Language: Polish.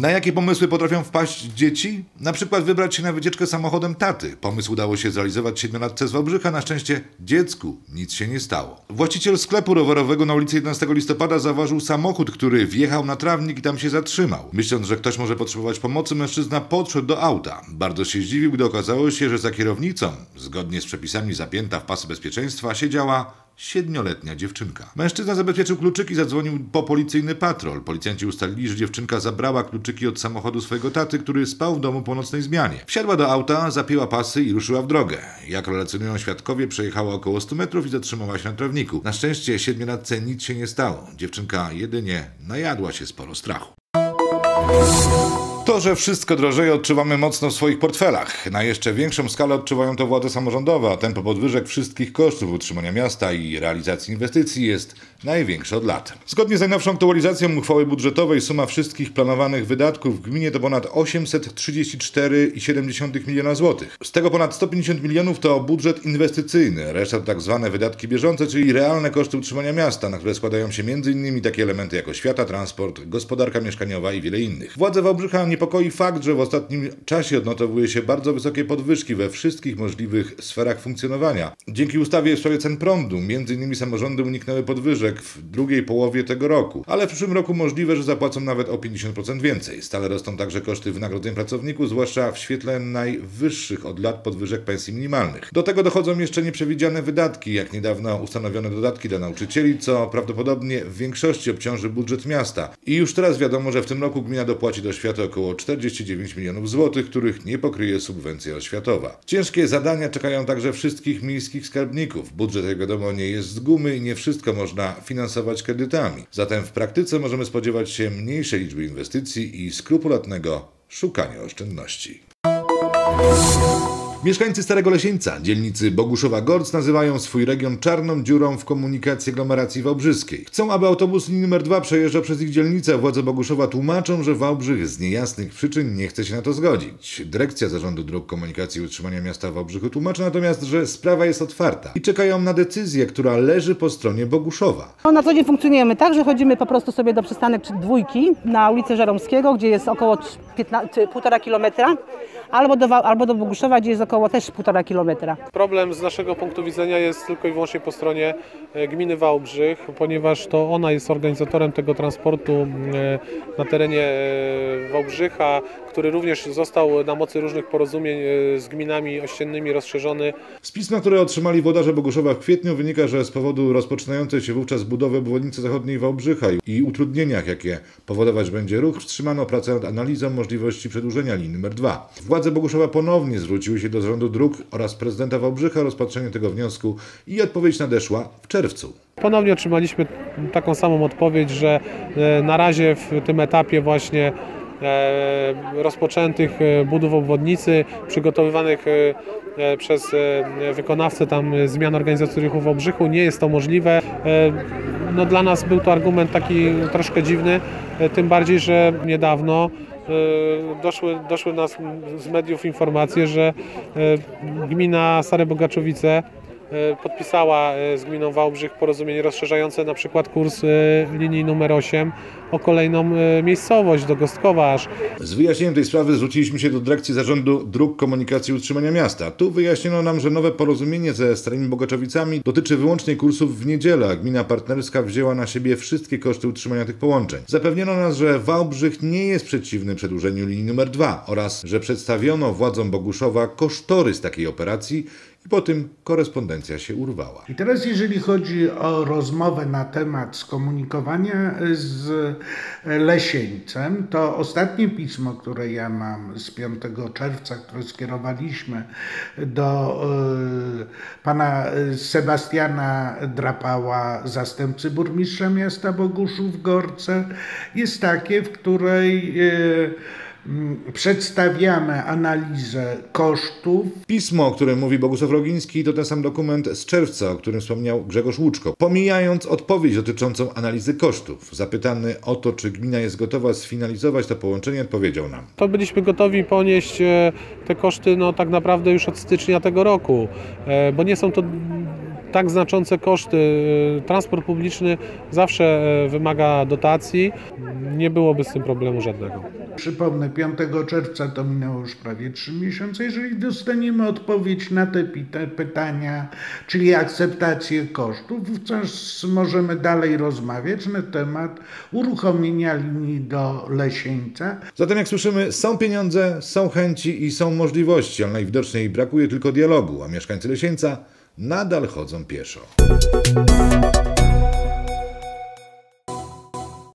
Na jakie pomysły potrafią wpaść dzieci? Na przykład wybrać się na wycieczkę samochodem taty. Pomysł udało się zrealizować siedmiolatce z Wałbrzycha. Na szczęście dziecku nic się nie stało. Właściciel sklepu rowerowego na ulicy 11 listopada zauważył samochód, który wjechał na trawnik i tam się zatrzymał. Myśląc, że ktoś może potrzebować pomocy, mężczyzna podszedł do auta. Bardzo się zdziwił, gdy okazało się, że za kierownicą, zgodnie z przepisami zapięta w pasy bezpieczeństwa, siedziała siedmioletnia dziewczynka. Mężczyzna zabezpieczył kluczyki, zadzwonił po policyjny patrol. Policjanci ustalili, że dziewczynka zabrała kluczyki od samochodu swojego taty, który spał w domu po nocnej zmianie. Wsiadła do auta, zapięła pasy i ruszyła w drogę. Jak relacjonują świadkowie, przejechała około 100 metrów i zatrzymała się na trawniku. Na szczęście siedmiolatce nic się nie stało. Dziewczynka jedynie najadła się sporo strachu. To, że wszystko drożeje, odczuwamy mocno w swoich portfelach. Na jeszcze większą skalę odczuwają to władze samorządowe, a tempo podwyżek wszystkich kosztów utrzymania miasta i realizacji inwestycji jest największe od lat. Zgodnie z najnowszą aktualizacją uchwały budżetowej suma wszystkich planowanych wydatków w gminie to ponad 834,7 miliona złotych. Z tego ponad 150 milionów to budżet inwestycyjny, reszta to tak zwane wydatki bieżące, czyli realne koszty utrzymania miasta, na które składają się m.in. takie elementy jak oświata, transport, gospodarka mieszkaniowa i wiele innych. Władze Wałbrzycha niepokoi fakt, że w ostatnim czasie odnotowuje się bardzo wysokie podwyżki we wszystkich możliwych sferach funkcjonowania. Dzięki ustawie w sprawie cen prądu, m.in. samorządy uniknęły podwyżek w drugiej połowie tego roku, ale w przyszłym roku możliwe, że zapłacą nawet o 50% więcej. Stale rosną także koszty wynagrodzeń pracowników, zwłaszcza w świetle najwyższych od lat podwyżek pensji minimalnych. Do tego dochodzą jeszcze nieprzewidziane wydatki, jak niedawno ustanowione dodatki dla nauczycieli, co prawdopodobnie w większości obciąży budżet miasta. I już teraz wiadomo, że w tym roku gmina dopłaci do oświaty około 49 milionów złotych, których nie pokryje subwencja oświatowa. Ciężkie zadania czekają także wszystkich miejskich skarbników. Budżet, jak wiadomo, nie jest z gumy i nie wszystko można finansować kredytami. Zatem w praktyce możemy spodziewać się mniejszej liczby inwestycji i skrupulatnego szukania oszczędności. Mieszkańcy Starego Lesieńca, dzielnicy Boguszowa-Gorc, nazywają swój region czarną dziurą w komunikacji aglomeracji wałbrzyskiej. Chcą, aby autobus linii numer 2 przejeżdżał przez ich dzielnicę, władze Boguszowa tłumaczą, że Wałbrzych z niejasnych przyczyn nie chce się na to zgodzić. Dyrekcja Zarządu Dróg Komunikacji i Utrzymania Miasta Wałbrzychu tłumaczy natomiast, że sprawa jest otwarta i czekają na decyzję, która leży po stronie Boguszowa. No, na co dzień funkcjonujemy tak, że chodzimy po prostu sobie do przystanek dwójki na ulicę Żeromskiego, gdzie jest około 15, 1,5 kilometra, albo do, albo do Boguszowa, gdzie jest około też 1,5 kilometra. Problem z naszego punktu widzenia jest tylko i wyłącznie po stronie e, gminy Wałbrzych, ponieważ to ona jest organizatorem tego transportu e, na terenie e, Wałbrzycha, który również został na mocy różnych porozumień e, z gminami ościennymi rozszerzony. Z pisma, które otrzymali włodarze Boguszowa w kwietniu wynika, że z powodu rozpoczynającej się wówczas budowy obwodnicy zachodniej Wałbrzycha i utrudnieniach, jakie powodować będzie ruch, wstrzymano pracę nad analizą możliwości przedłużenia linii nr 2. Władze Boguszowa ponownie zwróciły się do Zarządu Dróg oraz prezydenta Wałbrzycha o rozpatrzenie tego wniosku i odpowiedź nadeszła w czerwcu. Ponownie otrzymaliśmy taką samą odpowiedź, że e, na razie w tym etapie właśnie rozpoczętych e, budów obwodnicy, przygotowywanych e, e, przez e, wykonawcę tam e, zmian organizacji ruchu w Obrzychu, nie jest to możliwe. E, No dla nas był to argument taki troszkę dziwny, e, tym bardziej, że niedawno e, doszły, doszły nas z mediów informacje, że e, gmina Stare Bogaczowice e, podpisała e, z gminą Wałbrzych porozumienie rozszerzające na przykład kurs e, linii numer 8 o kolejną e, miejscowość do Gostkowa aż. Z wyjaśnieniem tej sprawy zwróciliśmy się do Dyrekcji Zarządu Dróg Komunikacji i Utrzymania Miasta. Tu wyjaśniono nam, że nowe porozumienie ze Starymi Bogaczowicami dotyczy wyłącznie kursów w niedzielę, a gmina partnerska wzięła na siebie wszystkie koszty utrzymania tych połączeń. Zapewniono nas, że Wałbrzych nie jest przeciwny przedłużeniu linii numer 2 oraz, że przedstawiono władzom Boguszowa kosztorys takiej operacji i po tym korespondencja się urwała. I teraz, jeżeli chodzi o rozmowę na temat skomunikowania z Lesieńcem, to ostatnie pismo, które ja mam z 5 czerwca, które skierowaliśmy do e, pana Sebastiana Drapała, zastępcy burmistrza miasta Boguszów-Gorce, jest takie, w której m, przedstawiamy analizę kosztów Pismo, o którym mówi Bogusław Rogiński, to ten sam dokument z czerwca, o którym wspomniał Grzegorz Łuczko. Pomijając odpowiedź dotyczącą analizy kosztów, zapytany o to, czy gmina jest gotowa sfinalizować to połączenie, odpowiedział nam. To byliśmy gotowi ponieść e, te koszty no, tak naprawdę już od stycznia tego roku, e, bo nie są to tak znaczące koszty. E, Transport publiczny zawsze e, wymaga dotacji. Nie byłoby z tym problemu żadnego. Przypomnę, 5 czerwca to minęło już prawie 3 miesiące. Jeżeli dostaniemy odpowiedź na te pytania, czyli akceptację kosztów, wówczas możemy dalej rozmawiać na temat uruchomienia linii do Lesieńca. Zatem jak słyszymy, są pieniądze, są chęci i są możliwości, ale najwidoczniej brakuje tylko dialogu, a mieszkańcy Lesieńca nadal chodzą pieszo.